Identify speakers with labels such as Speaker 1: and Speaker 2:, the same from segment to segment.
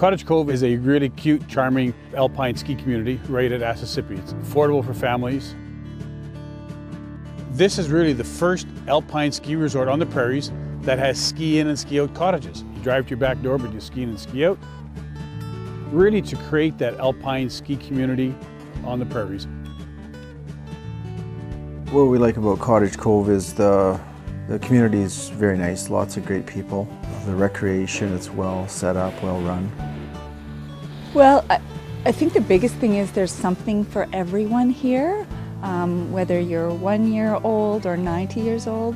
Speaker 1: Cottage Cove is a really cute, charming alpine ski community right at Asessippi. It's affordable for families. This is really the first alpine ski resort on the prairies that has ski in and ski out cottages. You drive to your back door, but you ski in and ski out. Really to create that alpine ski community on the prairies.
Speaker 2: What we like about Cottage Cove is the, the community is very nice, lots of great people. The recreation, it's well set up, well run.
Speaker 3: Well, I, I think the biggest thing is there's something for everyone here, um, whether you're one year old or 90 years old.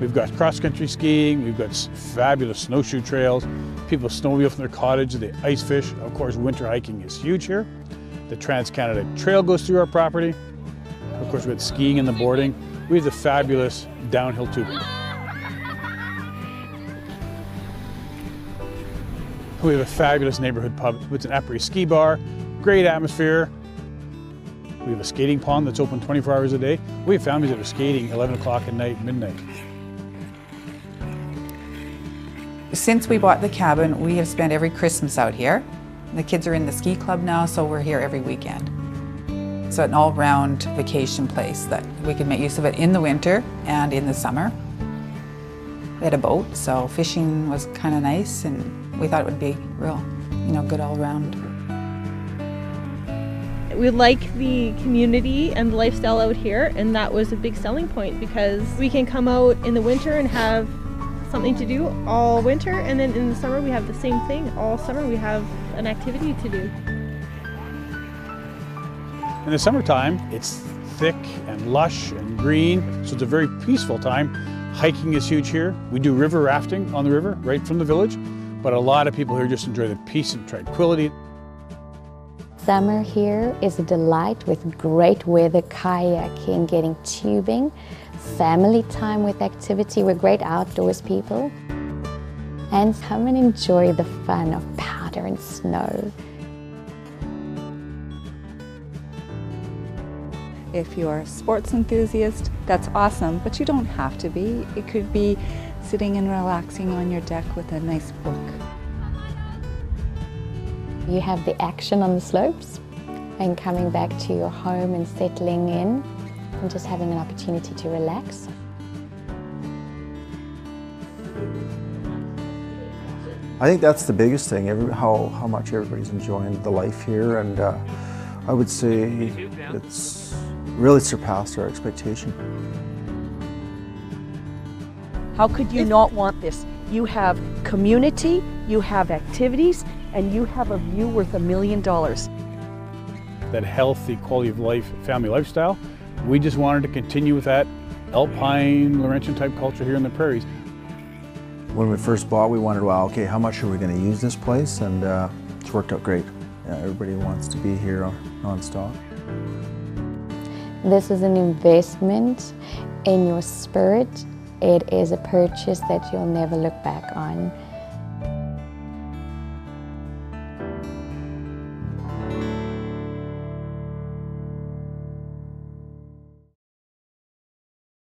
Speaker 1: We've got cross-country skiing, we've got fabulous snowshoe trails, people snowmobile from their cottage, they ice fish. Of course, winter hiking is huge here. The Trans-Canada Trail goes through our property. Of course, we skiing and the boarding. We have the fabulous downhill tubing. We have a fabulous neighborhood pub. It's an après ski bar, great atmosphere. We have a skating pond that's open 24 hours a day. We have families that are skating 11 o'clock at night, midnight.
Speaker 4: Since we bought the cabin, we have spent every Christmas out here. The kids are in the ski club now, so we're here every weekend. So an all-round vacation place that we can make use of it in the winter and in the summer. We had a boat, so fishing was kind of nice, and we thought it would be real, you know, good all around.
Speaker 5: We like the community and the lifestyle out here, and that was a big selling point because we can come out in the winter and have something to do all winter, and then in the summer we have the same thing. All summer we have an activity to do.
Speaker 1: In the summertime, it's thick and lush and green, so it's a very peaceful time. Hiking is huge here. We do river rafting on the river right from the village, but a lot of people here just enjoy the peace and tranquility.
Speaker 6: Summer here is a delight with great weather, kayaking, getting tubing, family time with activity. We're great outdoors people. And come and enjoy the fun of powder and snow.
Speaker 3: If you're a sports enthusiast, that's awesome, but you don't have to be. It could be sitting and relaxing on your deck with a nice book.
Speaker 6: You have the action on the slopes and coming back to your home and settling in and just having an opportunity to relax.
Speaker 2: I think that's the biggest thing, every, how, how much everybody's enjoying the life here and uh, I would say it's really surpassed our expectation.
Speaker 7: How could you not want this? You have community, you have activities, and you have a view worth a million dollars.
Speaker 1: That healthy quality of life, family lifestyle, we just wanted to continue with that alpine Laurentian type culture here in the prairies.
Speaker 2: When we first bought, we wondered, well, okay, how much are we going to use this place? And uh, it's worked out great. Yeah, everybody wants to be here nonstop.
Speaker 6: This is an investment in your spirit. It is a purchase that you'll never look back on.